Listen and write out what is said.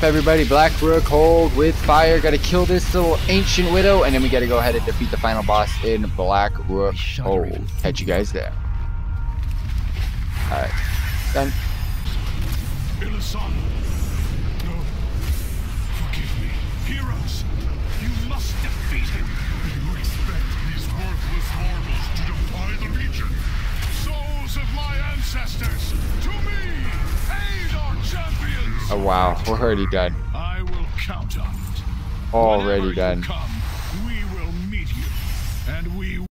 up, everybody? Blackrook, hold with fire. Gotta kill this little ancient widow, and then we gotta go ahead and defeat the final boss in Black Rook hold. Catch you guys there. Alright. Done. Oh wow, we're already done. I will count on it. Already done. Come, we will meet you, and we